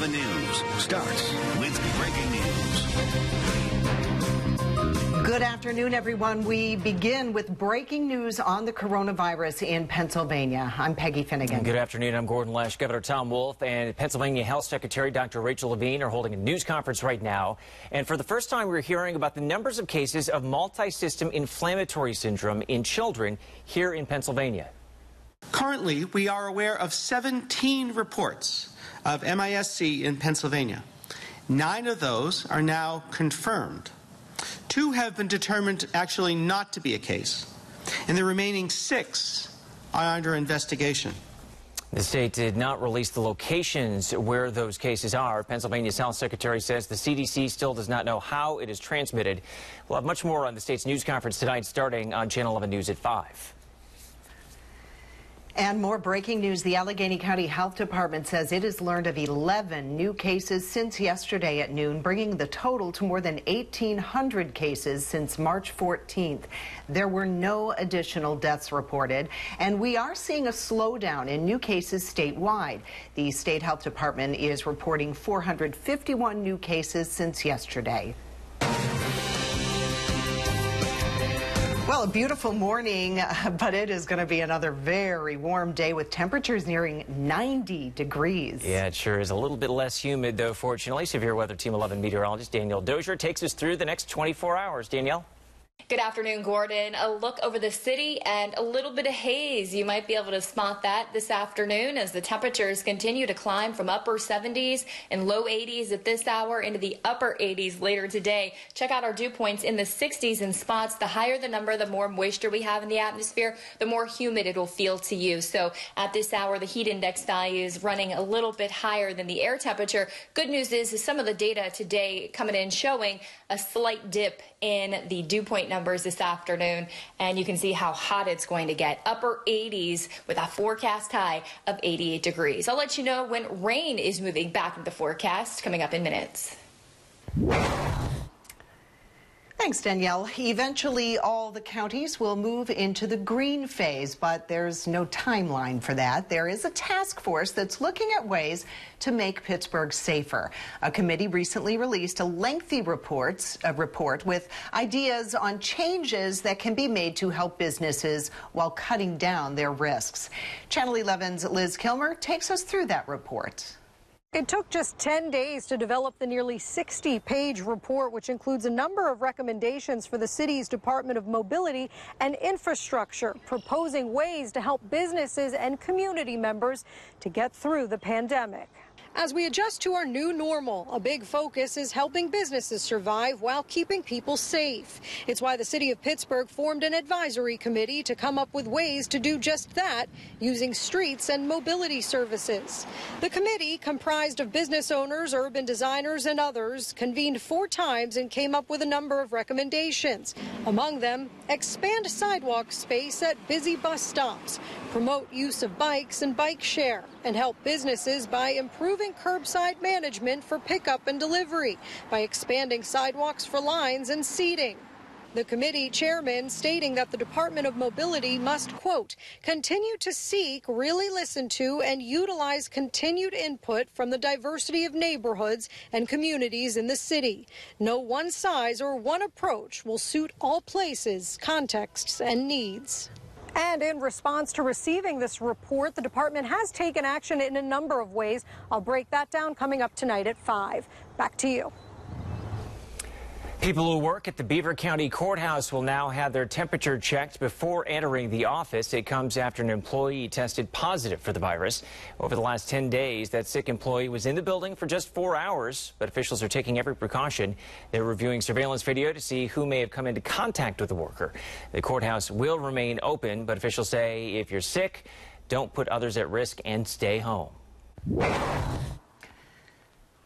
11 News starts with breaking news. Good afternoon, everyone. We begin with breaking news on the coronavirus in Pennsylvania. I'm Peggy Finnegan. Good afternoon. I'm Gordon Loesch. Governor Tom Wolf and Pennsylvania Health Secretary Dr. Rachel Levine are holding a news conference right now. And for the first time, we're hearing about the numbers of cases of multi-system inflammatory syndrome in children here in Pennsylvania. Currently, we are aware of 17 reports of MISC in Pennsylvania. Nine of those are now confirmed. Two have been determined actually not to be a case, and the remaining six are under investigation. The state did not release the locations where those cases are. Pennsylvania's health secretary says the CDC still does not know how it is transmitted. We'll have much more on the state's news conference tonight starting on Channel 11 News at 5. And more breaking news. The Allegheny County Health Department says it has learned of 11 new cases since yesterday at noon, bringing the total to more than 1,800 cases since March 14th. There were no additional deaths reported, and we are seeing a slowdown in new cases statewide. The State Health Department is reporting 451 new cases since yesterday. Well, a beautiful morning, but it is going to be another very warm day with temperatures nearing 90 degrees. Yeah, it sure is a little bit less humid, though, fortunately. Severe Weather Team 11 meteorologist Danielle Dozier takes us through the next 24 hours. Danielle? Good afternoon, Gordon. A look over the city and a little bit of haze. You might be able to spot that this afternoon as the temperatures continue to climb from upper 70s and low 80s at this hour into the upper 80s later today. Check out our dew points in the 60s in spots. The higher the number, the more moisture we have in the atmosphere, the more humid it will feel to you. So at this hour, the heat index value is running a little bit higher than the air temperature. Good news is some of the data today coming in showing a slight dip in the dew point numbers this afternoon, and you can see how hot it's going to get. Upper 80s with a forecast high of 88 degrees. I'll let you know when rain is moving back into the forecast coming up in minutes. Thanks, Danielle. Eventually, all the counties will move into the green phase, but there's no timeline for that. There is a task force that's looking at ways to make Pittsburgh safer. A committee recently released a lengthy reports, a report with ideas on changes that can be made to help businesses while cutting down their risks. Channel 11's Liz Kilmer takes us through that report. It took just 10 days to develop the nearly 60 page report, which includes a number of recommendations for the city's Department of Mobility and Infrastructure, proposing ways to help businesses and community members to get through the pandemic. As we adjust to our new normal, a big focus is helping businesses survive while keeping people safe. It's why the city of Pittsburgh formed an advisory committee to come up with ways to do just that using streets and mobility services. The committee, comprised of business owners, urban designers, and others, convened four times and came up with a number of recommendations. Among them, expand sidewalk space at busy bus stops, promote use of bikes and bike share, and help businesses by improving curbside management for pickup and delivery by expanding sidewalks for lines and seating. The committee chairman stating that the Department of Mobility must, quote, continue to seek, really listen to, and utilize continued input from the diversity of neighborhoods and communities in the city. No one size or one approach will suit all places, contexts, and needs. And in response to receiving this report, the department has taken action in a number of ways. I'll break that down coming up tonight at 5. Back to you. People who work at the Beaver County Courthouse will now have their temperature checked before entering the office. It comes after an employee tested positive for the virus. Over the last 10 days, that sick employee was in the building for just four hours, but officials are taking every precaution. They're reviewing surveillance video to see who may have come into contact with the worker. The courthouse will remain open, but officials say if you're sick, don't put others at risk and stay home.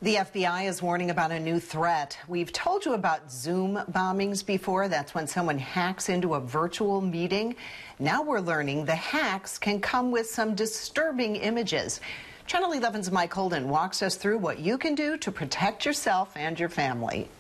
The FBI is warning about a new threat. We've told you about Zoom bombings before. That's when someone hacks into a virtual meeting. Now we're learning the hacks can come with some disturbing images. Channel 11's Mike Holden walks us through what you can do to protect yourself and your family.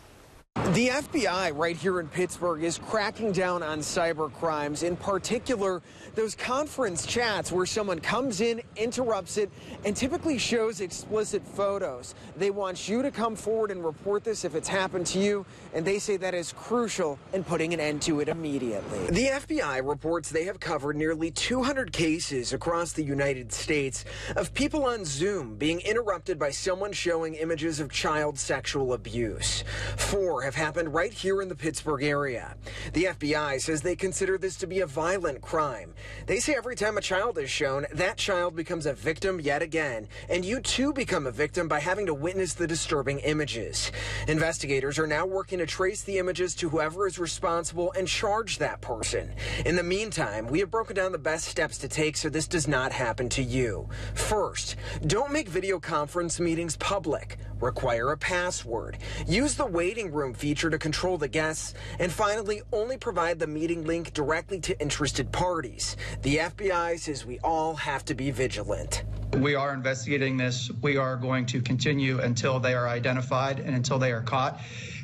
The FBI right here in Pittsburgh is cracking down on cyber crimes, in particular those conference chats where someone comes in, interrupts it, and typically shows explicit photos. They want you to come forward and report this if it's happened to you, and they say that is crucial in putting an end to it immediately. The FBI reports they have covered nearly 200 cases across the United States of people on Zoom being interrupted by someone showing images of child sexual abuse. Four have happened right here in the Pittsburgh area. The FBI says they consider this to be a violent crime. They say every time a child is shown, that child becomes a victim yet again, and you too become a victim by having to witness the disturbing images. Investigators are now working to trace the images to whoever is responsible and charge that person. In the meantime, we have broken down the best steps to take so this does not happen to you. First, don't make video conference meetings public. Require a password. Use the waiting room feature to control the guests. And finally, only provide the meeting link directly to interested parties. The FBI says we all have to be vigilant. We are investigating this. We are going to continue until they are identified and until they are caught.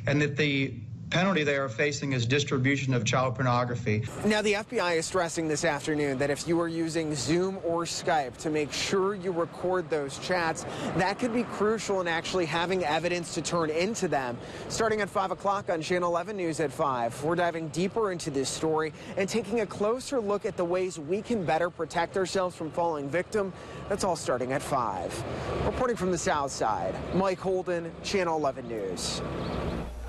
And that the penalty they are facing is distribution of child pornography. Now, the FBI is stressing this afternoon that if you are using Zoom or Skype to make sure you record those chats, that could be crucial in actually having evidence to turn into them. Starting at 5 o'clock on Channel 11 News at 5, we're diving deeper into this story and taking a closer look at the ways we can better protect ourselves from falling victim. That's all starting at 5. Reporting from the South Side, Mike Holden, Channel 11 News.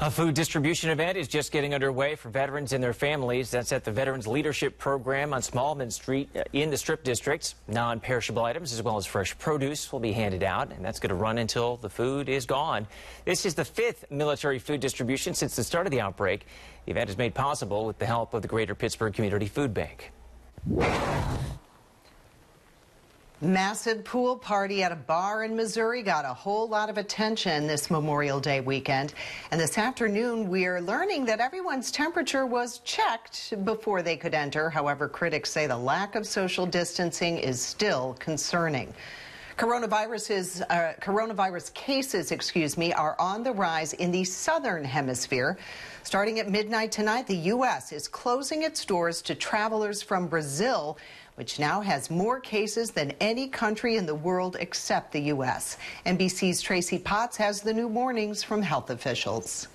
A food distribution event is just getting underway for veterans and their families. That's at the Veterans Leadership Program on Smallman Street uh, in the Strip District. Non-perishable items as well as fresh produce will be handed out, and that's going to run until the food is gone. This is the fifth military food distribution since the start of the outbreak. The event is made possible with the help of the Greater Pittsburgh Community Food Bank. Massive pool party at a bar in Missouri got a whole lot of attention this Memorial Day weekend. And this afternoon, we're learning that everyone's temperature was checked before they could enter. However, critics say the lack of social distancing is still concerning. Coronavirus, uh, coronavirus cases, excuse me, are on the rise in the southern hemisphere. Starting at midnight tonight, the U.S. is closing its doors to travelers from Brazil which now has more cases than any country in the world except the U.S. NBC's Tracy Potts has the new warnings from health officials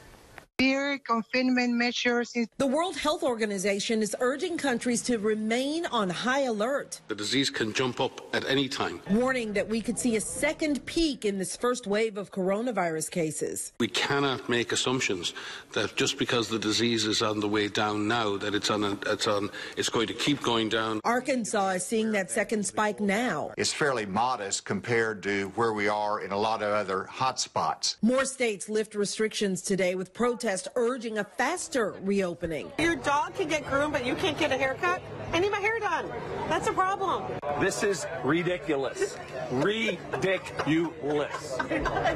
severe confinement measures. The World Health Organization is urging countries to remain on high alert. The disease can jump up at any time. Warning that we could see a second peak in this first wave of coronavirus cases. We cannot make assumptions that just because the disease is on the way down now, that it's on, a, it's on, it's going to keep going down. Arkansas is seeing that second spike now. It's fairly modest compared to where we are in a lot of other hot spots. More states lift restrictions today with protests protest urging a faster reopening. Your dog can get groomed, but you can't get a haircut? I need my hair done. That's a problem. This is ridiculous. ridiculous.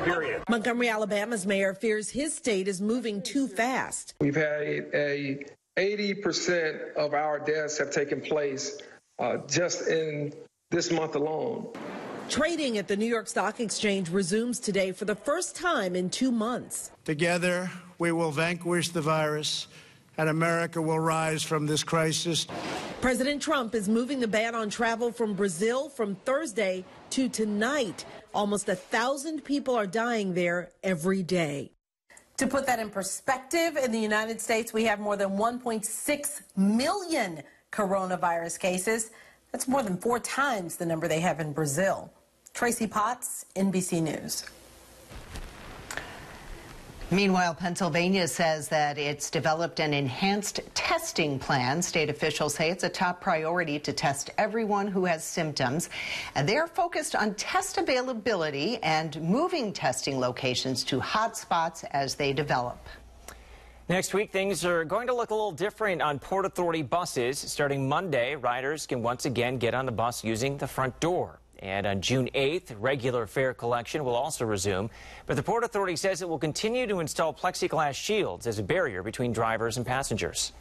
Period. Montgomery, Alabama's mayor fears his state is moving too fast. We've had a 80% of our deaths have taken place uh, just in this month alone. Trading at the New York Stock Exchange resumes today for the first time in two months. Together, we will vanquish the virus and America will rise from this crisis. President Trump is moving the ban on travel from Brazil from Thursday to tonight. Almost a thousand people are dying there every day. To put that in perspective, in the United States, we have more than 1.6 million coronavirus cases. That's more than four times the number they have in Brazil. Tracy Potts, NBC News. Meanwhile, Pennsylvania says that it's developed an enhanced testing plan. State officials say it's a top priority to test everyone who has symptoms. And they're focused on test availability and moving testing locations to hot spots as they develop. Next week, things are going to look a little different on Port Authority buses. Starting Monday, riders can once again get on the bus using the front door. And on June 8th, regular fare collection will also resume. But the Port Authority says it will continue to install plexiglass shields as a barrier between drivers and passengers.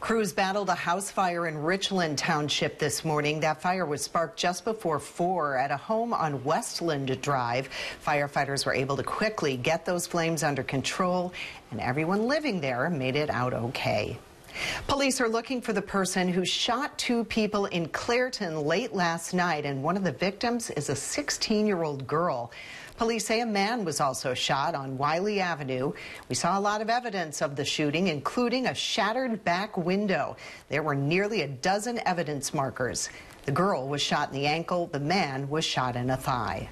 Crews battled a house fire in Richland Township this morning. That fire was sparked just before 4 at a home on Westland Drive. Firefighters were able to quickly get those flames under control, and everyone living there made it out okay. Police are looking for the person who shot two people in Clairton late last night, and one of the victims is a 16 year old girl. Police say a man was also shot on Wiley Avenue. We saw a lot of evidence of the shooting, including a shattered back window. There were nearly a dozen evidence markers. The girl was shot in the ankle, the man was shot in a thigh.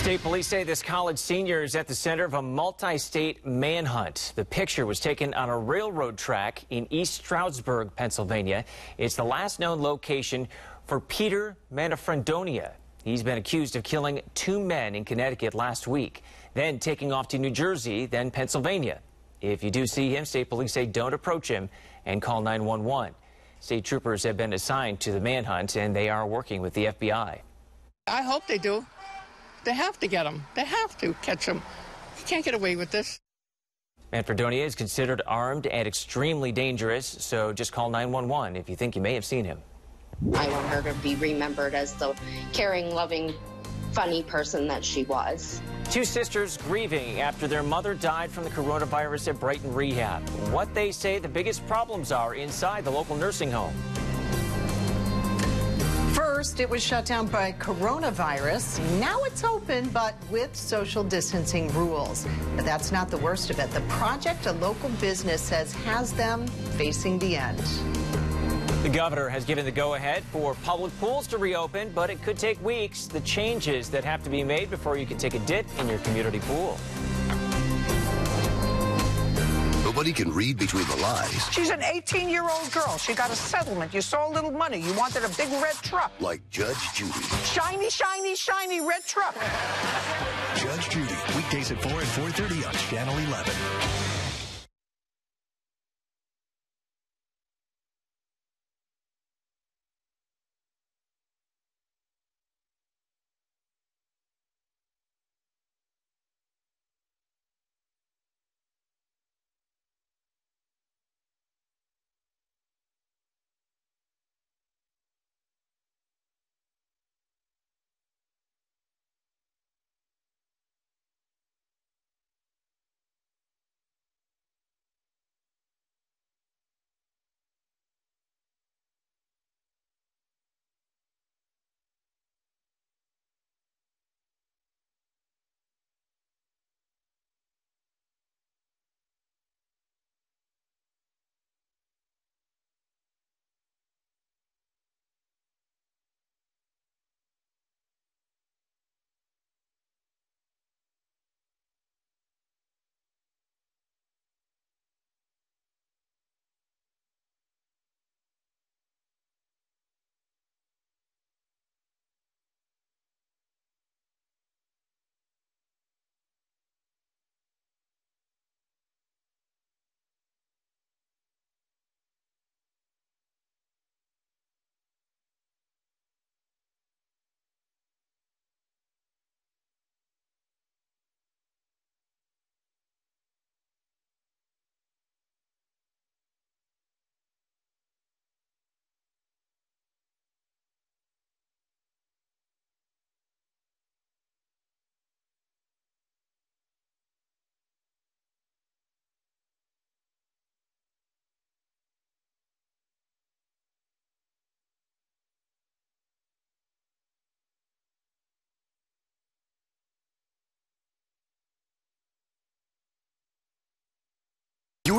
State police say this college senior is at the center of a multi-state manhunt. The picture was taken on a railroad track in East Stroudsburg, Pennsylvania. It's the last known location for Peter Manfredonia. He's been accused of killing two men in Connecticut last week, then taking off to New Jersey, then Pennsylvania. If you do see him, state police say don't approach him and call 911. State troopers have been assigned to the manhunt and they are working with the FBI. I hope they do. They have to get him. They have to catch him. You can't get away with this. Manfredonia is considered armed and extremely dangerous, so just call 911 if you think you may have seen him. I want her to be remembered as the caring, loving, funny person that she was. Two sisters grieving after their mother died from the coronavirus at Brighton Rehab. What they say the biggest problems are inside the local nursing home. First, it was shut down by coronavirus. Now it's open, but with social distancing rules. But that's not the worst of it. The project, a local business says, has them facing the end. The governor has given the go-ahead for public pools to reopen, but it could take weeks. The changes that have to be made before you can take a dip in your community pool. Nobody can read between the lines. She's an 18-year-old girl. She got a settlement. You saw a little money. You wanted a big red truck. Like Judge Judy. Shiny, shiny, shiny red truck. Judge Judy, weekdays at 4 and 4.30 on Channel 11.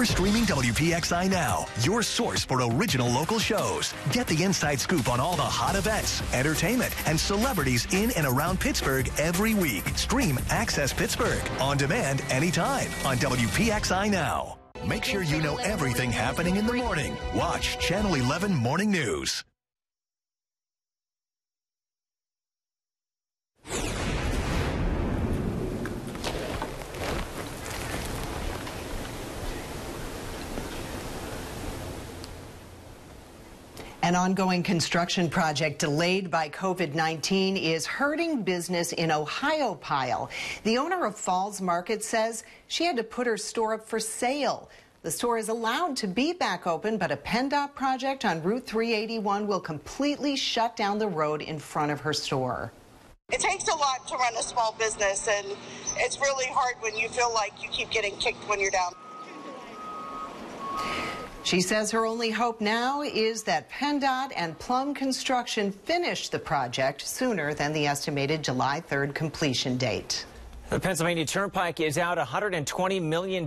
You're streaming WPXI now, your source for original local shows. Get the inside scoop on all the hot events, entertainment, and celebrities in and around Pittsburgh every week. Stream Access Pittsburgh on demand anytime on WPXI Now. Make sure you know everything happening in the morning. Watch Channel 11 Morning News. An ongoing construction project delayed by COVID-19 is hurting business in Ohiopyle. The owner of Falls Market says she had to put her store up for sale. The store is allowed to be back open, but a PennDOT project on Route 381 will completely shut down the road in front of her store. It takes a lot to run a small business, and it's really hard when you feel like you keep getting kicked when you're down. She says her only hope now is that PennDOT and Plum Construction finish the project sooner than the estimated July 3rd completion date. The Pennsylvania Turnpike is out $120 million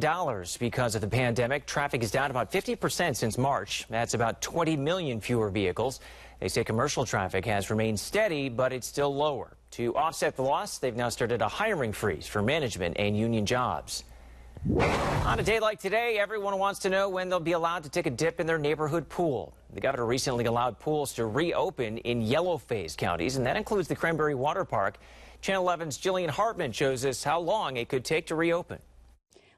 because of the pandemic. Traffic is down about 50% since March. That's about 20 million fewer vehicles. They say commercial traffic has remained steady, but it's still lower. To offset the loss, they've now started a hiring freeze for management and union jobs. On a day like today, everyone wants to know when they'll be allowed to take a dip in their neighborhood pool. The governor recently allowed pools to reopen in yellow phase counties, and that includes the Cranberry Water Park. Channel 11's Jillian Hartman shows us how long it could take to reopen.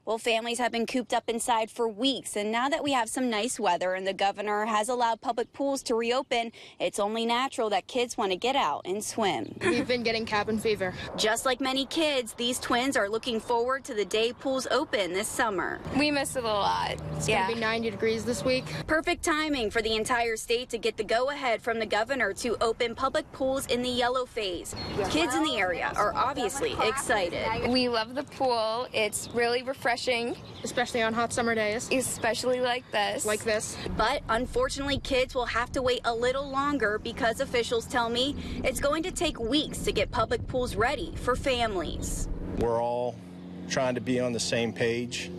Well, families have been cooped up inside for weeks, and now that we have some nice weather and the governor has allowed public pools to reopen, it's only natural that kids want to get out and swim. We've been getting cabin fever. Just like many kids, these twins are looking forward to the day pools open this summer. We miss it a lot. It's yeah. going to be 90 degrees this week. Perfect timing for the entire state to get the go ahead from the governor to open public pools in the yellow phase. Kids in the area are obviously excited. We love the pool. It's really refreshing refreshing. Especially on hot summer days. Especially like this. Like this. But unfortunately, kids will have to wait a little longer because officials tell me it's going to take weeks to get public pools ready for families. We're all trying to be on the same page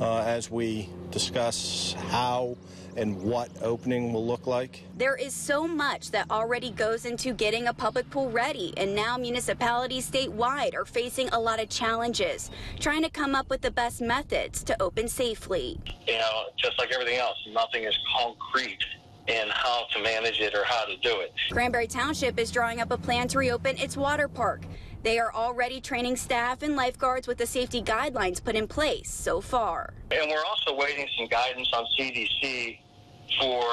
uh, as we discuss how and what opening will look like. There is so much that already goes into getting a public pool ready, and now municipalities statewide are facing a lot of challenges, trying to come up with the best methods to open safely. You know, just like everything else, nothing is concrete in how to manage it or how to do it. Cranberry Township is drawing up a plan to reopen its water park. They are already training staff and lifeguards with the safety guidelines put in place so far. And we're also waiting some guidance on CDC for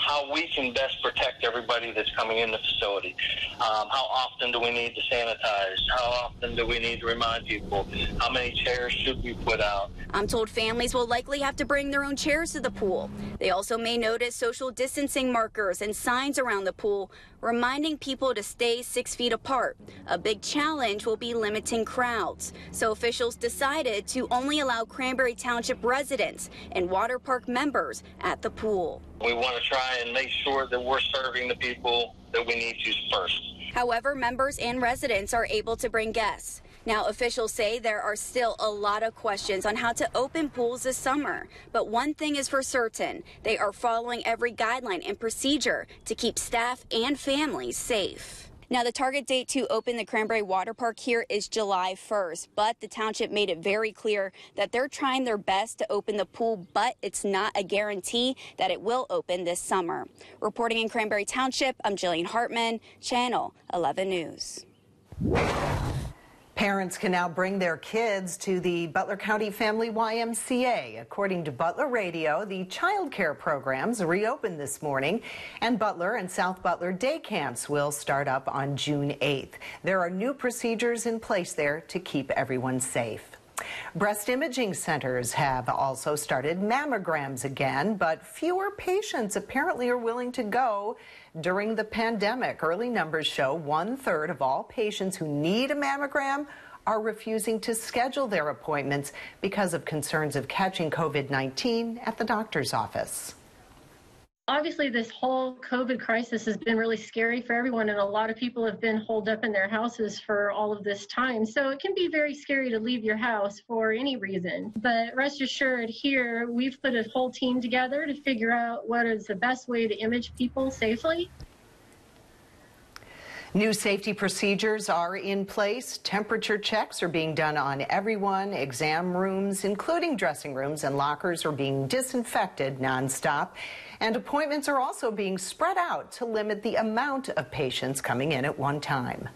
how we can best protect everybody that's coming in the facility. Um, how often do we need to sanitize? How often do we need to remind people? How many chairs should we put out? I'm told families will likely have to bring their own chairs to the pool. They also may notice social distancing markers and signs around the pool reminding people to stay six feet apart. A big challenge will be limiting crowds. So officials decided to only allow Cranberry Township residents and water park members at the pool. We want to try and make sure that we're serving the people that we need to first. However, members and residents are able to bring guests. Now, officials say there are still a lot of questions on how to open pools this summer. But one thing is for certain they are following every guideline and procedure to keep staff and families safe. Now, the target date to open the Cranberry Water Park here is July 1st, but the township made it very clear that they're trying their best to open the pool, but it's not a guarantee that it will open this summer. Reporting in Cranberry Township, I'm Jillian Hartman, Channel 11 News. Parents can now bring their kids to the Butler County Family YMCA. According to Butler Radio, the child care programs reopened this morning, and Butler and South Butler day camps will start up on June 8th. There are new procedures in place there to keep everyone safe. Breast imaging centers have also started mammograms again, but fewer patients apparently are willing to go during the pandemic. Early numbers show one third of all patients who need a mammogram are refusing to schedule their appointments because of concerns of catching COVID 19 at the doctor's office obviously this whole COVID crisis has been really scary for everyone, and a lot of people have been holed up in their houses for all of this time. So it can be very scary to leave your house for any reason. But rest assured, here we've put a whole team together to figure out what is the best way to image people safely. New safety procedures are in place. Temperature checks are being done on everyone. Exam rooms, including dressing rooms and lockers, are being disinfected nonstop. And appointments are also being spread out to limit the amount of patients coming in at one time.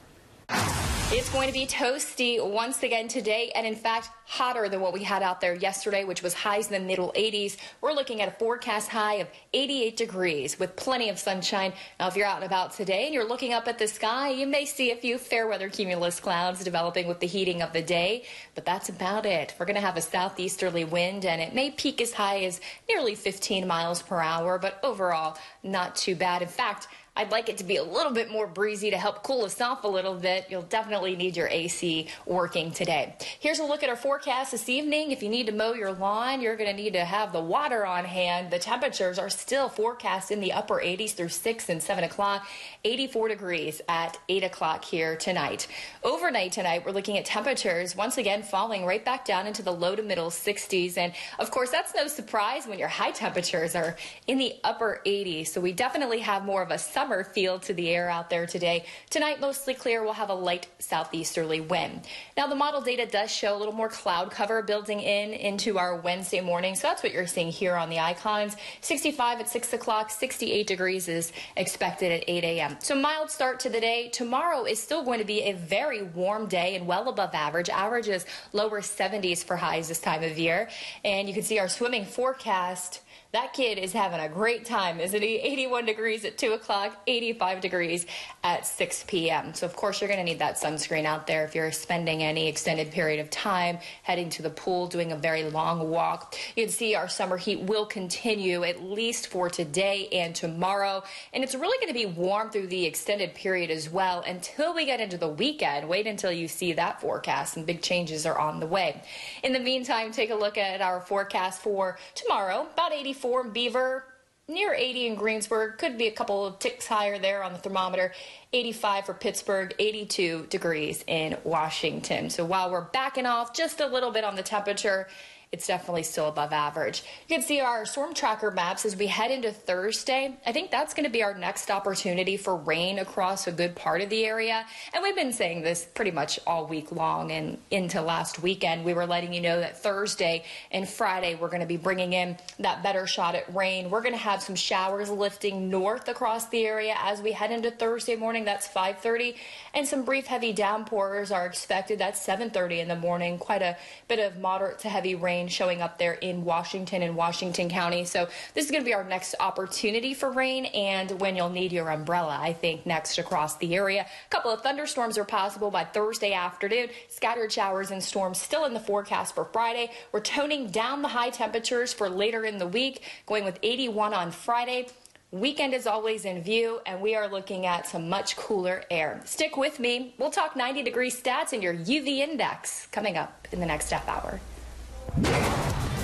It's going to be toasty once again today, and in fact, hotter than what we had out there yesterday, which was highs in the middle 80s. We're looking at a forecast high of 88 degrees with plenty of sunshine. Now, if you're out and about today and you're looking up at the sky, you may see a few fair weather cumulus clouds developing with the heating of the day, but that's about it. We're going to have a southeasterly wind, and it may peak as high as nearly 15 miles per hour, but overall, not too bad. In fact, I'd like it to be a little bit more breezy to help cool us off a little bit. You'll definitely need your AC working today. Here's a look at our forecast this evening. If you need to mow your lawn, you're going to need to have the water on hand. The temperatures are still forecast in the upper 80s through 6 and 7 o'clock, 84 degrees at 8 o'clock here tonight. Overnight tonight, we're looking at temperatures once again falling right back down into the low to middle 60s. And of course, that's no surprise when your high temperatures are in the upper 80s. So we definitely have more of a summer summer feel to the air out there today. Tonight, mostly clear. We'll have a light southeasterly wind. Now, the model data does show a little more cloud cover building in into our Wednesday morning. So that's what you're seeing here on the icons. 65 at 6 o'clock, 68 degrees is expected at 8 a.m. So mild start to the day. Tomorrow is still going to be a very warm day and well above average. Averages lower 70s for highs this time of year. And you can see our swimming forecast that kid is having a great time, isn't he? 81 degrees at 2 o'clock, 85 degrees at 6 p.m. So, of course, you're going to need that sunscreen out there if you're spending any extended period of time heading to the pool, doing a very long walk. You can see our summer heat will continue at least for today and tomorrow. And it's really going to be warm through the extended period as well until we get into the weekend. Wait until you see that forecast, and big changes are on the way. In the meantime, take a look at our forecast for tomorrow, about 84 84 Beaver, near 80 in Greensburg. Could be a couple of ticks higher there on the thermometer. 85 for Pittsburgh, 82 degrees in Washington. So while we're backing off just a little bit on the temperature, it's definitely still above average. You can see our storm tracker maps as we head into Thursday. I think that's going to be our next opportunity for rain across a good part of the area. And we've been saying this pretty much all week long and into last weekend. We were letting you know that Thursday and Friday we're going to be bringing in that better shot at rain. We're going to have some showers lifting north across the area as we head into Thursday morning. That's 5:30, and some brief heavy downpours are expected. That's 7:30 in the morning. Quite a bit of moderate to heavy rain showing up there in Washington and Washington County. So this is going to be our next opportunity for rain and when you'll need your umbrella, I think, next across the area. A couple of thunderstorms are possible by Thursday afternoon. Scattered showers and storms still in the forecast for Friday. We're toning down the high temperatures for later in the week, going with 81 on Friday. Weekend is always in view, and we are looking at some much cooler air. Stick with me. We'll talk 90 degree stats and your UV index coming up in the next half hour.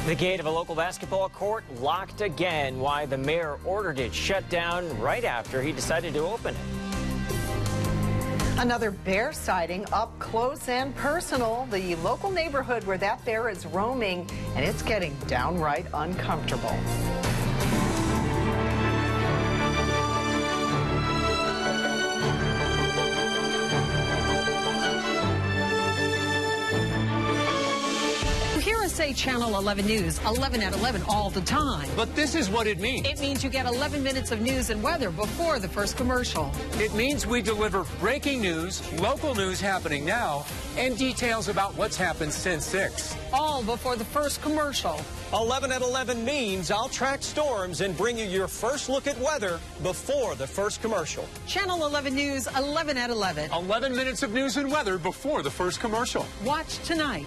The gate of a local basketball court locked again. Why the mayor ordered it shut down right after he decided to open it. Another bear sighting up close and personal. The local neighborhood where that bear is roaming, and it's getting downright uncomfortable. Say Channel 11 News, 11 at 11 all the time. But this is what it means. It means you get 11 minutes of news and weather before the first commercial. It means we deliver breaking news, local news happening now, and details about what's happened since 6. All before the first commercial. 11 at 11 means I'll track storms and bring you your first look at weather before the first commercial. Channel 11 News, 11 at 11. 11 minutes of news and weather before the first commercial. Watch tonight.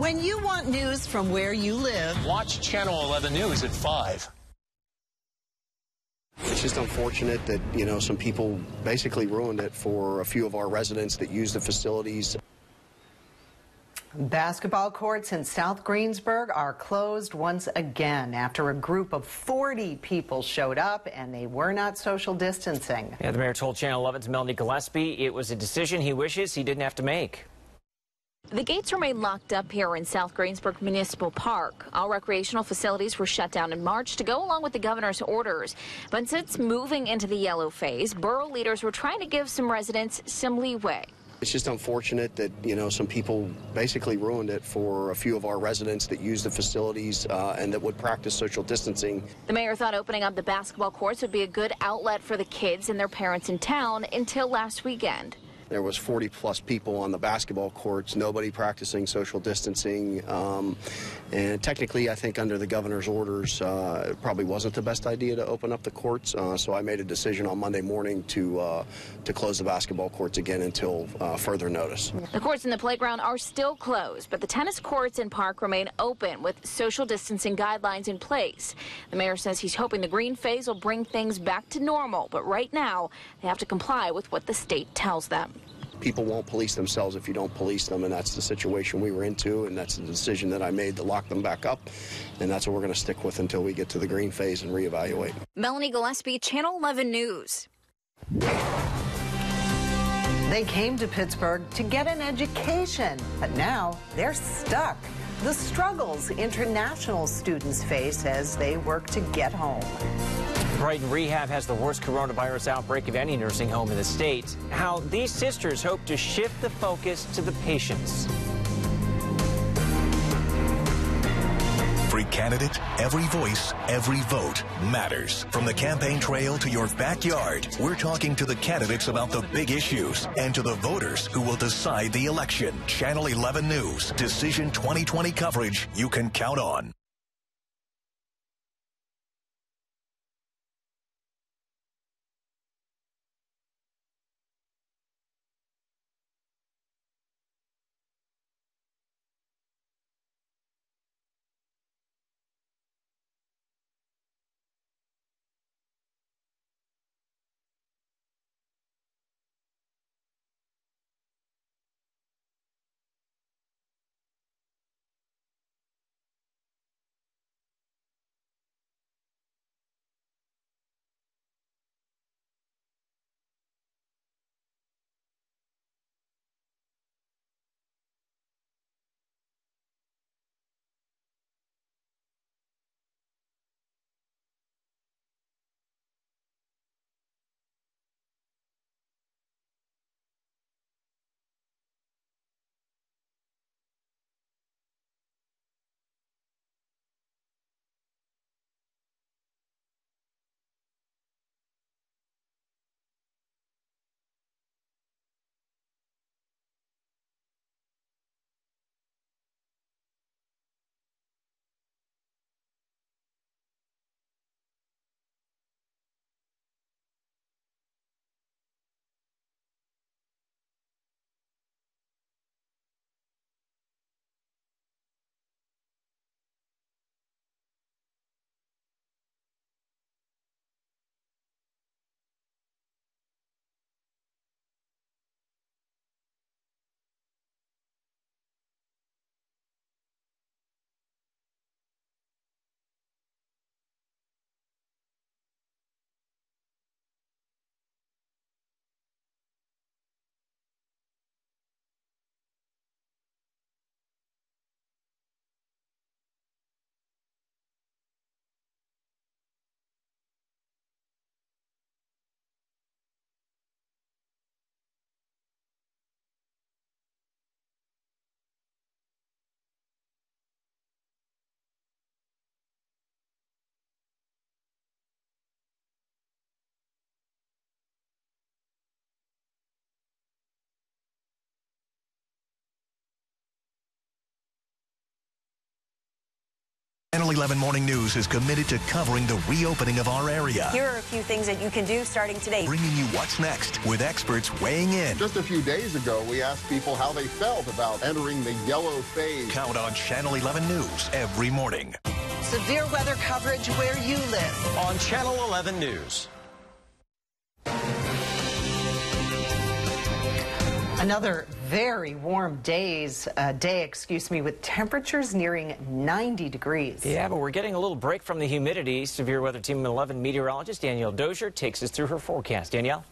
When you want news from where you live, watch Channel 11 News at 5. It's just unfortunate that, you know, some people basically ruined it for a few of our residents that use the facilities. Basketball courts in South Greensburg are closed once again after a group of 40 people showed up and they were not social distancing. Yeah, the mayor told Channel 11's Melanie Gillespie it was a decision he wishes he didn't have to make. The gates remain locked up here in South Greensburg Municipal Park. All recreational facilities were shut down in March to go along with the governor's orders. But since moving into the yellow phase, borough leaders were trying to give some residents some leeway. It's just unfortunate that, you know, some people basically ruined it for a few of our residents that use the facilities uh, and that would practice social distancing. The mayor thought opening up the basketball courts would be a good outlet for the kids and their parents in town until last weekend. There was 40 plus people on the basketball courts, nobody practicing social distancing. Um, and technically, I think under the governor's orders, uh, it probably wasn't the best idea to open up the courts. Uh, so I made a decision on Monday morning to uh, to close the basketball courts again until uh, further notice. The courts in the playground are still closed, but the tennis courts and park remain open with social distancing guidelines in place. The mayor says he's hoping the green phase will bring things back to normal, but right now they have to comply with what the state tells them people won't police themselves if you don't police them, and that's the situation we were into, and that's the decision that I made to lock them back up, and that's what we're going to stick with until we get to the green phase and reevaluate. Melanie Gillespie, Channel 11 News. They came to Pittsburgh to get an education, but now they're stuck. The struggles international students face as they work to get home. Brighton Rehab has the worst coronavirus outbreak of any nursing home in the state. How these sisters hope to shift the focus to the patients. Every candidate, every voice, every vote matters. From the campaign trail to your backyard, we're talking to the candidates about the big issues and to the voters who will decide the election. Channel 11 News, Decision 2020 coverage you can count on. Channel 11 Morning News is committed to covering the reopening of our area. Here are a few things that you can do starting today. Bringing you what's next with experts weighing in. Just a few days ago, we asked people how they felt about entering the yellow phase. Count on Channel 11 News every morning. Severe weather coverage where you live. On Channel 11 News. Another very warm days uh, day, excuse me, with temperatures nearing 90 degrees. Yeah, but we're getting a little break from the humidity. Severe Weather Team 11 meteorologist Danielle Dozier takes us through her forecast. Danielle?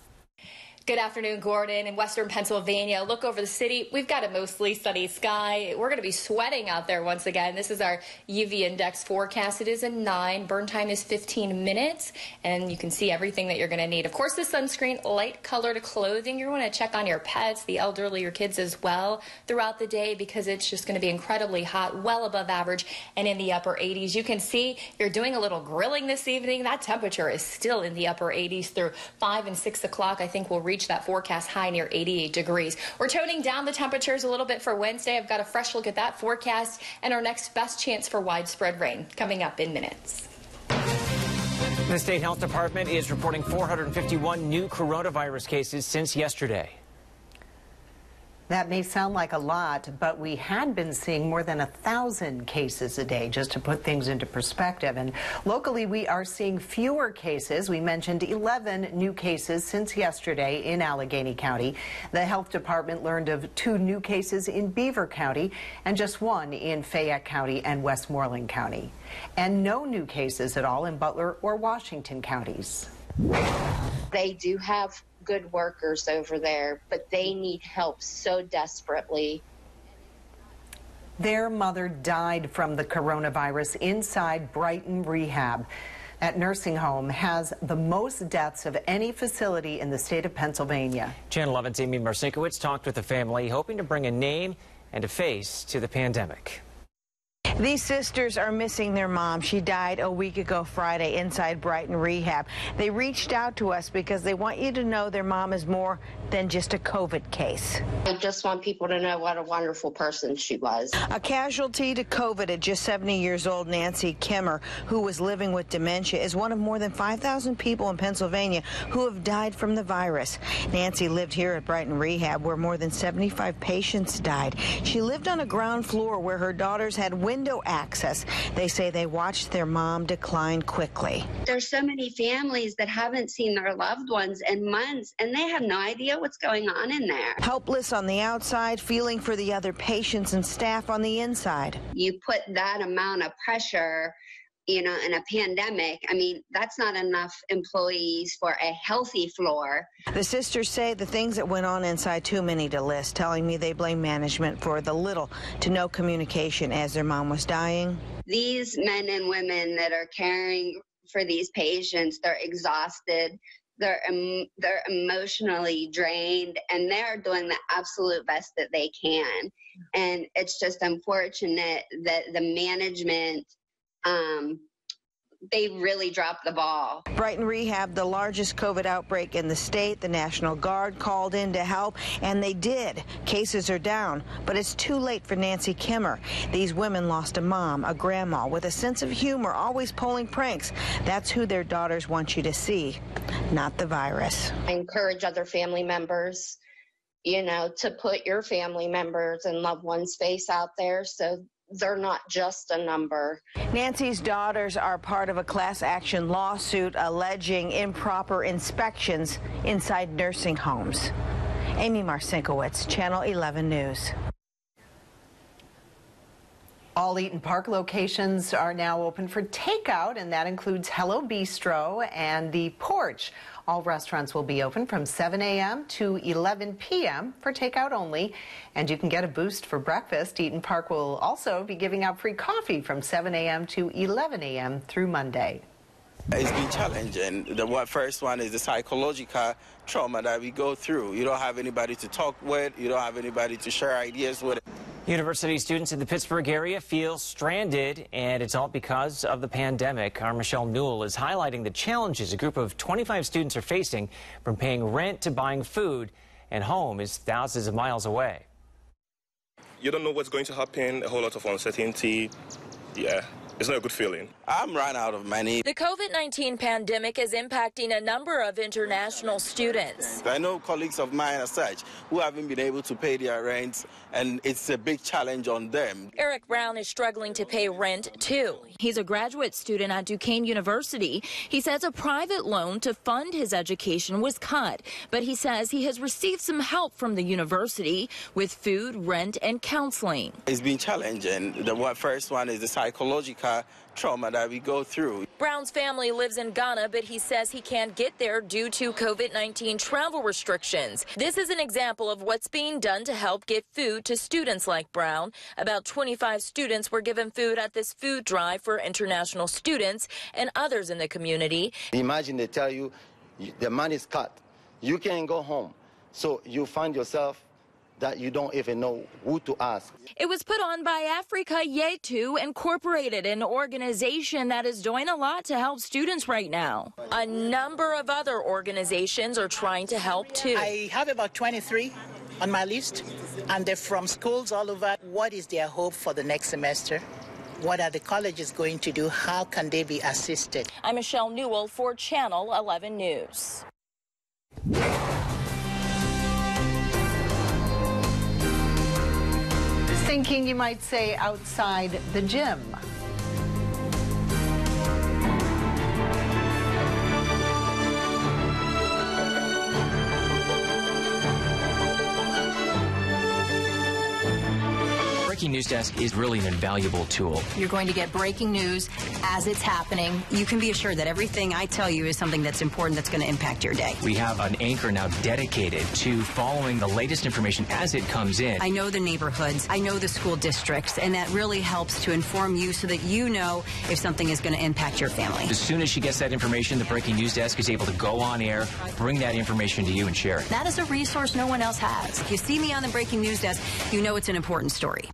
Good afternoon, Gordon. In western Pennsylvania, look over the city. We've got a mostly sunny sky. We're going to be sweating out there once again. This is our UV index forecast. It is a 9. Burn time is 15 minutes, and you can see everything that you're going to need. Of course, the sunscreen, light colored clothing. You're going to check on your pets, the elderly, your kids as well throughout the day because it's just going to be incredibly hot, well above average, and in the upper 80s. You can see you're doing a little grilling this evening. That temperature is still in the upper 80s through 5 and 6 o'clock. I think we'll reach reach that forecast high near 88 degrees. We're toning down the temperatures a little bit for Wednesday. I've got a fresh look at that forecast and our next best chance for widespread rain coming up in minutes. The state health department is reporting 451 new coronavirus cases since yesterday. That may sound like a lot, but we had been seeing more than a thousand cases a day, just to put things into perspective. And locally, we are seeing fewer cases. We mentioned 11 new cases since yesterday in Allegheny County. The health department learned of two new cases in Beaver County and just one in Fayette County and Westmoreland County. And no new cases at all in Butler or Washington counties. They do have good workers over there, but they need help so desperately. Their mother died from the coronavirus inside Brighton Rehab. That nursing home has the most deaths of any facility in the state of Pennsylvania. Channel 11's Amy Marcinkiewicz talked with the family, hoping to bring a name and a face to the pandemic. These sisters are missing their mom. She died a week ago Friday inside Brighton Rehab. They reached out to us because they want you to know their mom is more than just a COVID case. I just want people to know what a wonderful person she was. A casualty to COVID at just 70 years old, Nancy Kimmer, who was living with dementia, is one of more than 5,000 people in Pennsylvania who have died from the virus. Nancy lived here at Brighton Rehab where more than 75 patients died. She lived on a ground floor where her daughters had windows window access. They say they watched their mom decline quickly. There's so many families that haven't seen their loved ones in months and they have no idea what's going on in there. Helpless on the outside, feeling for the other patients and staff on the inside. You put that amount of pressure you know, in a pandemic, I mean, that's not enough employees for a healthy floor. The sisters say the things that went on inside too many to list, telling me they blame management for the little to no communication as their mom was dying. These men and women that are caring for these patients, they're exhausted. They're they're emotionally drained, and they're doing the absolute best that they can. And it's just unfortunate that the management um, they really dropped the ball. Brighton Rehab, the largest COVID outbreak in the state. The National Guard called in to help, and they did. Cases are down, but it's too late for Nancy Kimmer. These women lost a mom, a grandma with a sense of humor, always pulling pranks. That's who their daughters want you to see, not the virus. I encourage other family members, you know, to put your family members and loved ones' face out there so they're not just a number. Nancy's daughters are part of a class action lawsuit alleging improper inspections inside nursing homes. Amy Marcinkiewicz, Channel 11 News. All Eat'n Park locations are now open for takeout, and that includes Hello Bistro and The Porch. All restaurants will be open from 7 a.m. to 11 p.m. for takeout only, and you can get a boost for breakfast. Eat'n Park will also be giving out free coffee from 7 a.m. to 11 a.m. through Monday. It's been challenging. The first one is the psychological trauma that we go through. You don't have anybody to talk with. You don't have anybody to share ideas with. University students in the Pittsburgh area feel stranded, and it's all because of the pandemic. Our Michelle Newell is highlighting the challenges a group of 25 students are facing from paying rent to buying food, and home is thousands of miles away. You don't know what's going to happen, a whole lot of uncertainty. Yeah, it's not a good feeling. I'm run out of money. The COVID 19 pandemic is impacting a number of international students. I know colleagues of mine as such who haven't been able to pay their rent, and it's a big challenge on them. Eric Brown is struggling to pay rent too. He's a graduate student at Duquesne University. He says a private loan to fund his education was cut, but he says he has received some help from the university with food, rent, and counseling. It's been challenging. The first one is the psychological trauma that we go through. Brown's family lives in Ghana, but he says he can't get there due to COVID 19 travel restrictions. This is an example of what's being done to help get food to students like Brown. About 25 students were given food at this food drive for international students and others in the community. Imagine they tell you the money is cut, you can't go home. So you find yourself that you don't even know who to ask. It was put on by Africa Yetu Incorporated, an organization that is doing a lot to help students right now. A number of other organizations are trying to help too. I have about 23 on my list, and they're from schools all over. What is their hope for the next semester? What are the colleges going to do? How can they be assisted? I'm Michelle Newell for Channel 11 News. Thinking you might say outside the gym. Breaking news desk is really an invaluable tool. You're going to get breaking news as it's happening. You can be assured that everything I tell you is something that's important that's going to impact your day. We have an anchor now dedicated to following the latest information as it comes in. I know the neighborhoods, I know the school districts, and that really helps to inform you so that you know if something is going to impact your family. As soon as she gets that information, the breaking news desk is able to go on air, bring that information to you, and share it. That is a resource no one else has. If you see me on the breaking news desk, you know it's an important story.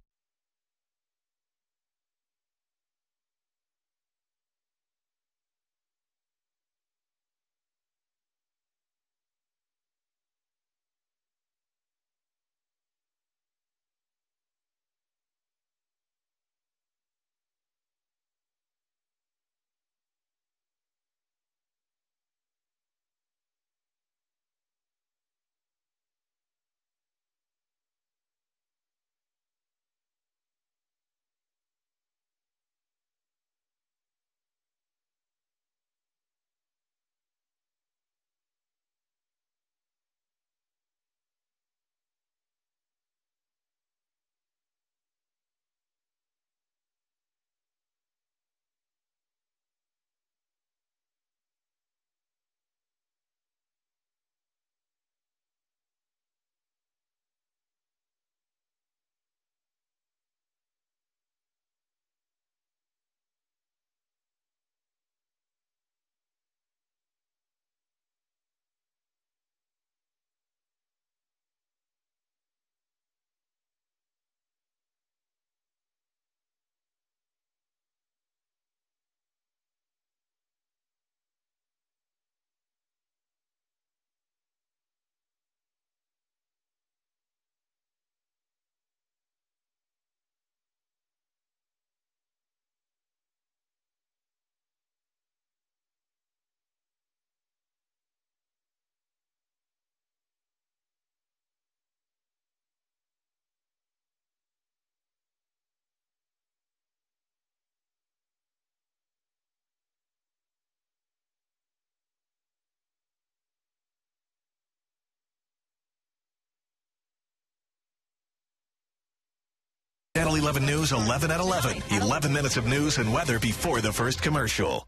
Channel 11 News 11 at 11. 11 minutes of news and weather before the first commercial.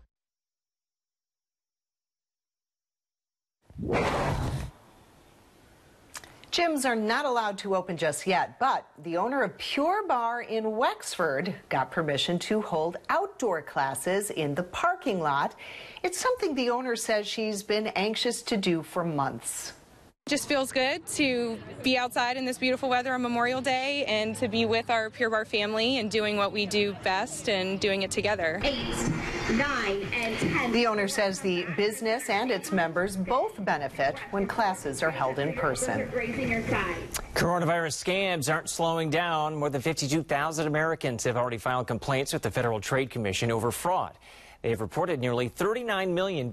Gyms are not allowed to open just yet, but the owner of Pure Barre in Wexford got permission to hold outdoor classes in the parking lot. It's something the owner says she's been anxious to do for months. Just feels good to be outside in this beautiful weather on Memorial Day and to be with our Pure Barre family and doing what we do best and doing it together. Eight, nine, and ten. The owner says the business and its members both benefit when classes are held in person. Coronavirus scams aren't slowing down. More than 52,000 Americans have already filed complaints with the Federal Trade Commission over fraud. They have reported nearly $39 million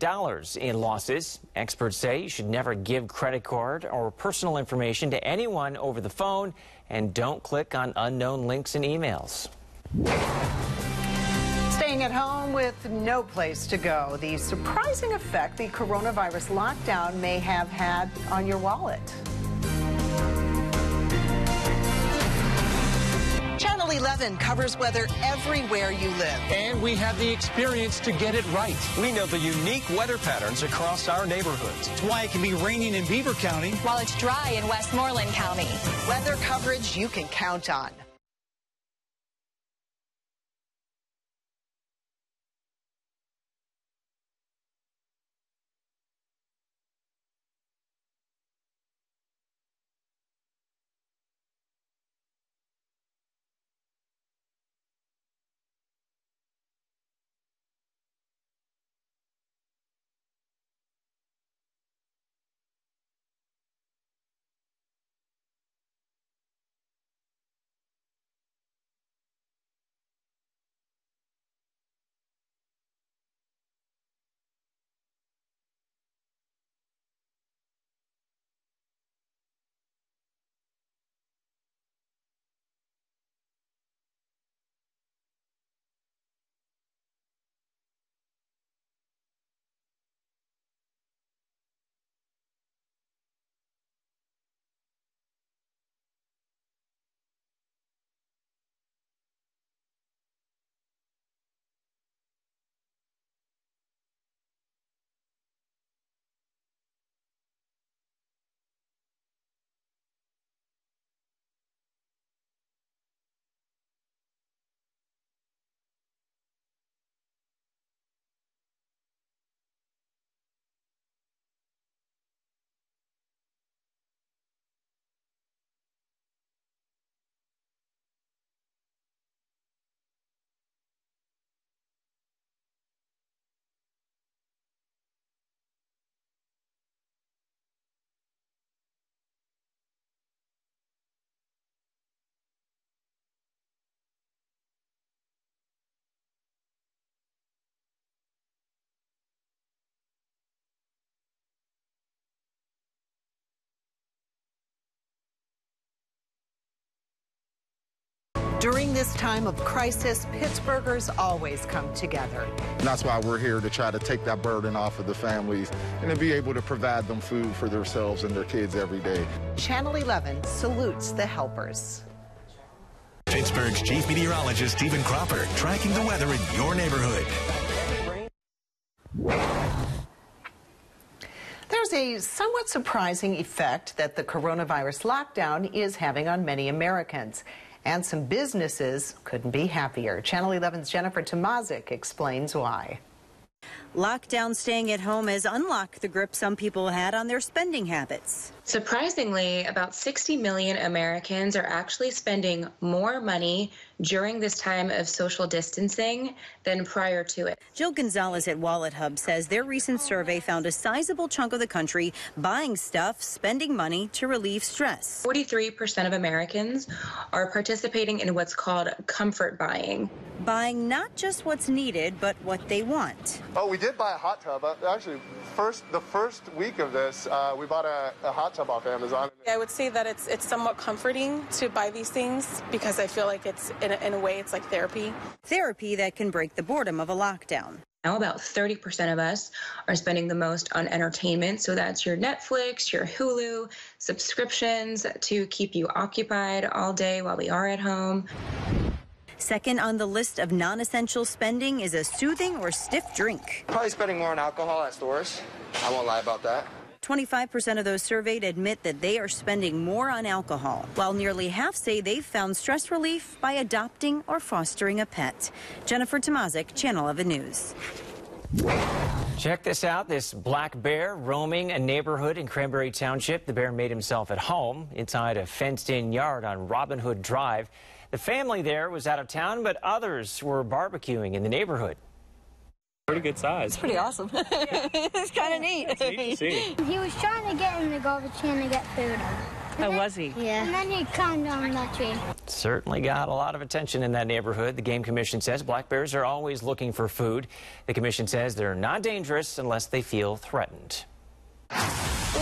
in losses. Experts say you should never give credit card or personal information to anyone over the phone and don't click on unknown links and emails. Staying at home with no place to go, the surprising effect the coronavirus lockdown may have had on your wallet. Channel 11 covers weather everywhere you live. And we have the experience to get it right. We know the unique weather patterns across our neighborhoods. It's why it can be raining in Beaver County. While it's dry in Westmoreland County. Weather coverage you can count on. During this time of crisis, Pittsburghers always come together. And that's why we're here to try to take that burden off of the families and to be able to provide them food for themselves and their kids every day. Channel 11 salutes the helpers. Pittsburgh's chief meteorologist Stephen Cropper tracking the weather in your neighborhood. There's a somewhat surprising effect that the coronavirus lockdown is having on many Americans and some businesses couldn't be happier. Channel 11's Jennifer Tomazic explains why. Lockdown staying at home has unlocked the grip some people had on their spending habits. Surprisingly, about 60 million Americans are actually spending more money during this time of social distancing than prior to it. Jill Gonzalez at WalletHub says their recent survey found a sizable chunk of the country buying stuff, spending money to relieve stress. 43% of Americans are participating in what's called comfort buying. Buying not just what's needed, but what they want. Oh, we did buy a hot tub. Uh, actually, first the first week of this, uh, we bought a, a hot tub off Amazon. I would say that it's it's somewhat comforting to buy these things because I feel like it's in a, in a way it's like therapy. Therapy that can break the boredom of a lockdown. Now, about 30% of us are spending the most on entertainment. So that's your Netflix, your Hulu, subscriptions to keep you occupied all day while we are at home. Second on the list of non essential spending is a soothing or stiff drink. Probably spending more on alcohol at stores. I won't lie about that. 25% of those surveyed admit that they are spending more on alcohol, while nearly half say they've found stress relief by adopting or fostering a pet. Jennifer Tomazic, Channel 11 News. Check this out. This black bear roaming a neighborhood in Cranberry Township. The bear made himself at home inside a fenced in yard on Robin Hood Drive. The family there was out of town, but others were barbecuing in the neighborhood. Pretty good size. It's pretty awesome. it's kind of neat. It's neat to see. He was trying to get in the garbage can to get food. How was he? Yeah. And then he climbed on that tree. Certainly got a lot of attention in that neighborhood. The Game Commission says black bears are always looking for food. The commission says they're not dangerous unless they feel threatened.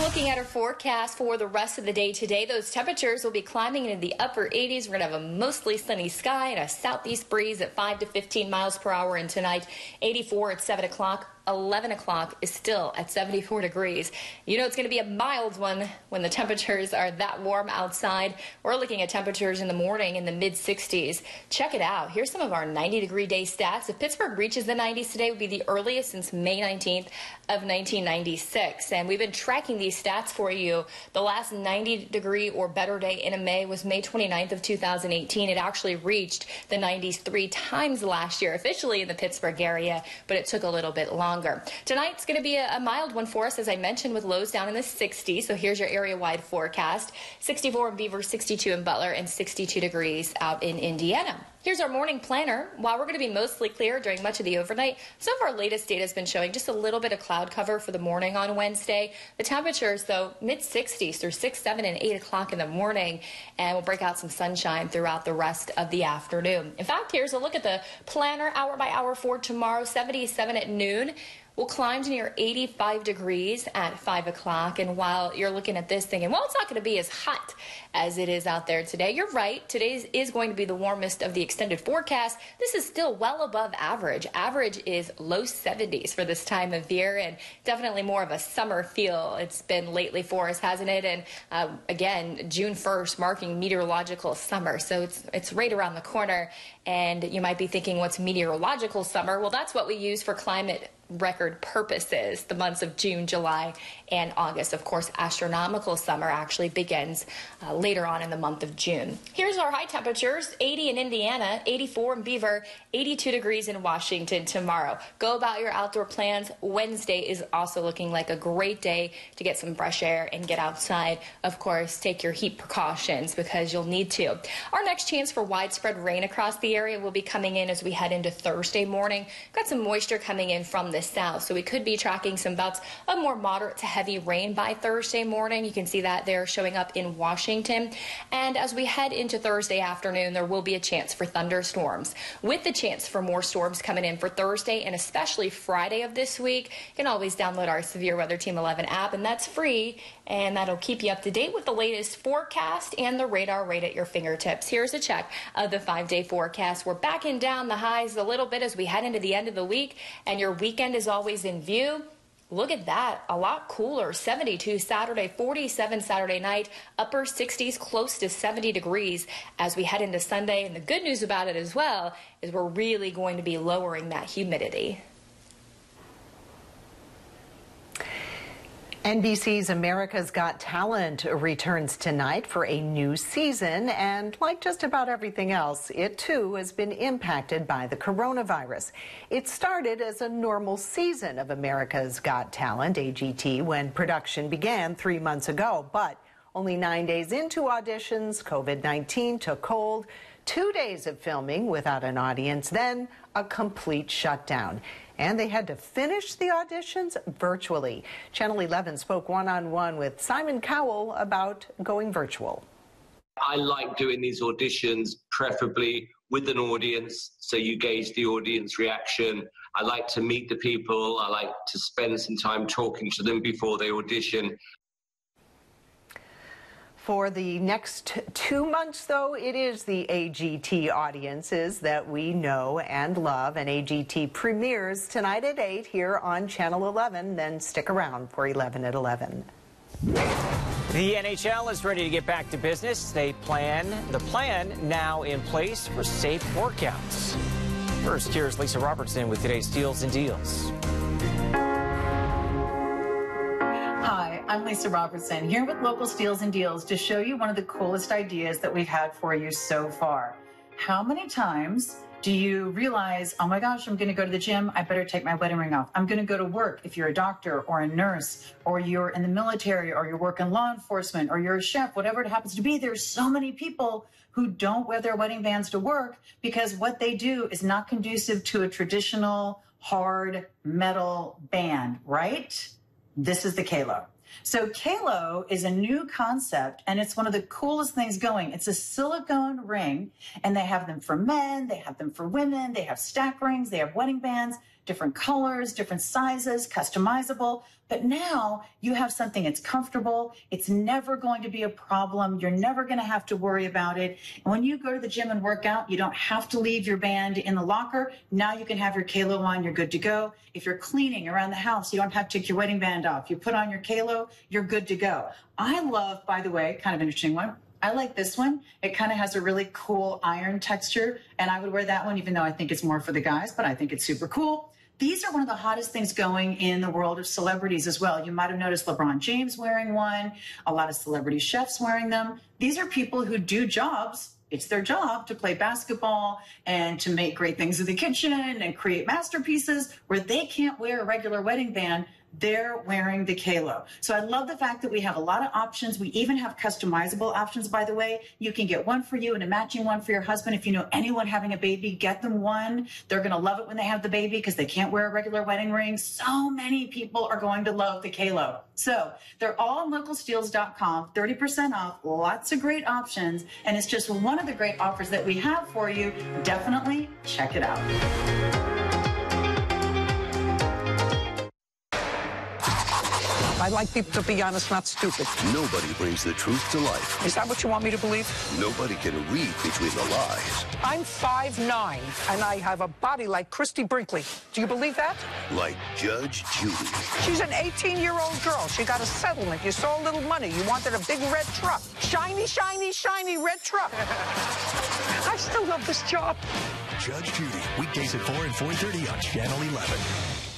Looking at our forecast for the rest of the day today, those temperatures will be climbing into the upper 80s. We're going to have a mostly sunny sky and a southeast breeze at 5 to 15 miles per hour. And tonight, 84 at 7 o'clock. 11 o'clock is still at 74 degrees. You know it's going to be a mild one when the temperatures are that warm outside. We're looking at temperatures in the morning in the mid 60s. Check it out. Here's some of our 90 degree day stats. If Pittsburgh reaches the 90s today, it would be the earliest since May 19th of 1996. And we've been tracking these stats for you. The last 90 degree or better day in a May was May 29th of 2018. It actually reached the 90s three times last year, officially in the Pittsburgh area, but it took a little bit longer Tonight's going to be a, a, mild one for us, as I mentioned, with lows down in the 60s. So here's your area wide forecast 64 in Beaver, 62 in Butler, and 62 degrees out in Indiana. Here's our morning planner. While we're going to be mostly clear during much of the overnight, some of our latest data has been showing just a little bit of cloud cover for the morning on Wednesday. The temperatures, though, mid 60s through 6, 7, and 8 o'clock in the morning, and we'll break out some sunshine throughout the rest of the afternoon. In fact, here's a look at the planner hour by hour for tomorrow 77 at noon. We'll climb to near 85 degrees at 5 o'clock. And while you're looking at this thing, and while it's not going to be as hot as it is out there today, you're right. Today is going to be the warmest of the extended forecast. This is still well above average. Average is low 70s for this time of year and definitely more of a summer feel. It's been lately for us, hasn't it? And uh, again, June 1st marking meteorological summer. So it's, it's right around the corner. And you might be thinking, what's meteorological summer? Well, that's what we use for climate record purposes. The months of June, July, and August. Of course, astronomical summer actually begins uh, later on in the month of June. Here's our high temperatures 80 in Indiana, 84 in Beaver, 82 degrees in Washington tomorrow. Go about your outdoor plans. Wednesday is also looking like a great day to get some fresh air and get outside. Of course, take your heat precautions because you'll need to. Our next chance for widespread rain across the area will be coming in as we head into Thursday morning. Got some moisture coming in from the south, so we could be tracking some bouts of more moderate to heavy rain by Thursday morning. You can see that there showing up in Washington. And as we head into Thursday afternoon, there will be a chance for thunderstorms. With the chance for more storms coming in for Thursday and especially Friday of this week, you can always download our Severe Weather Team 11 app, and that's free. And that'll keep you up to date with the latest forecast and the radar right at your fingertips. Here's a check of the five day forecast. We're backing down the highs a little bit as we head into the end of the week, and your weekend is always in view. Look at that. A lot cooler. 72 Saturday, 47 Saturday night, upper 60s, close to 70 degrees as we head into Sunday. And the good news about it as well is we're really going to be lowering that humidity. NBC's America's Got Talent returns tonight for a new season, and like just about everything else, it too has been impacted by the coronavirus. It started as a normal season of America's Got Talent, AGT, when production began three months ago, but only nine days into auditions, COVID 19 took hold. Two days of filming without an audience, then a complete shutdown and they had to finish the auditions virtually. Channel 11 spoke one on one with Simon Cowell about going virtual. I like doing these auditions, preferably with an audience, so you gauge the audience reaction. I like to meet the people, I like to spend some time talking to them before they audition. For the next two months, though, it is the AGT audiences that we know and love. And AGT premieres tonight at 8 here on Channel 11. Then stick around for 11 at 11. The NHL is ready to get back to business. They plan the plan now in place for safe workouts. First, here's Lisa Robertson with today's Deals and Deals. I'm Lisa Robertson here with Local Steals and Deals to show you one of the coolest ideas that we've had for you so far. How many times do you realize, oh my gosh, I'm going to go to the gym. I better take my wedding ring off. I'm going to go to work if you're a doctor or a nurse or you're in the military or you work in law enforcement or you're a chef, whatever it happens to be. There's so many people who don't wear their wedding bands to work because what they do is not conducive to a traditional hard metal band, right? This is the Qalo. So Qalo is a new concept and it's one of the coolest things going. It's a silicone ring and they have them for men, they have them for women, they have stack rings, they have wedding bands, different colors, different sizes, customizable. But now you have something that's comfortable. It's never going to be a problem. You're never going to have to worry about it. And when you go to the gym and work out, you don't have to leave your band in the locker. Now you can have your Qalo on. You're good to go. If you're cleaning around the house, you don't have to take your wedding band off. You put on your Qalo, you're good to go. I love, by the way, kind of interesting one. I like this one. It kind of has a really cool iron texture, and I would wear that one, even though I think it's more for the guys, but I think it's super cool. These are one of the hottest things going in the world of celebrities as well. You might have noticed LeBron James wearing one, a lot of celebrity chefs wearing them. These are people who do jobs it's their job to play basketball and to make great things in the kitchen and create masterpieces where they can't wear a regular wedding band they're wearing the Qalo. So I love the fact that we have a lot of options. We even have customizable options, by the way. You can get one for you and a matching one for your husband. If you know anyone having a baby, get them one. They're going to love it when they have the baby because they can't wear a regular wedding ring. So many people are going to love the Qalo. So they're all on localsteals.com, 30% off, lots of great options. And it's just one of the great offers that we have for you. Definitely check it out. Like people to be honest, not stupid. Nobody brings the truth to life. Is that what you want me to believe? Nobody can read between the lies. I'm 5'9", and I have a body like Christie Brinkley. Do you believe that? Like Judge Judy. She's an 18-year-old girl. She got a settlement. You saw a little money. You wanted a big red truck. Shiny, shiny, shiny red truck. I still love this job. Judge Judy, weekdays at 4 and 4.30 on Channel 11.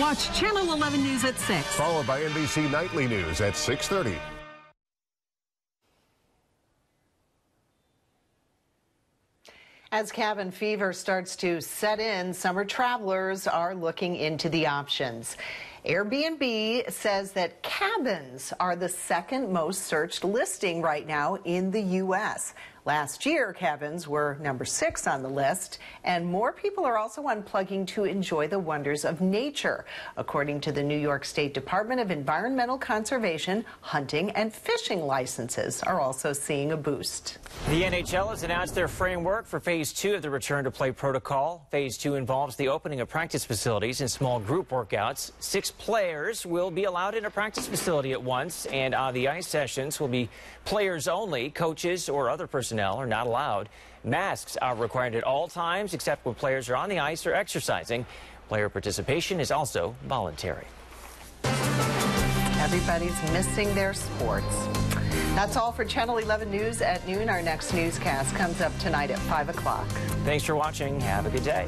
Watch Channel 11 News at 6. Followed by NBC Nightly News at 6.30. As cabin fever starts to set in, summer travelers are looking into the options. Airbnb says that cabins are the second most searched listing right now in the U.S. Last year, cabins were number six on the list, and more people are also unplugging to enjoy the wonders of nature. According to the New York State Department of Environmental Conservation, hunting and fishing licenses are also seeing a boost. The NHL has announced their framework for phase two of the return to play protocol. Phase two involves the opening of practice facilities and small group workouts. Six players will be allowed in a practice facility at once, and on the ice sessions will be players only. Coaches or other personnel are not allowed. Masks are required at all times except when players are on the ice or exercising. Player participation is also voluntary. Everybody's missing their sports. That's all for Channel 11 News at noon. Our next newscast comes up tonight at 5 o'clock. Thanks for watching. Have a good day.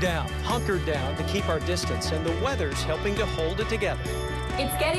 Down, hunkered down to keep our distance, and the weather's helping to hold it together. It's getting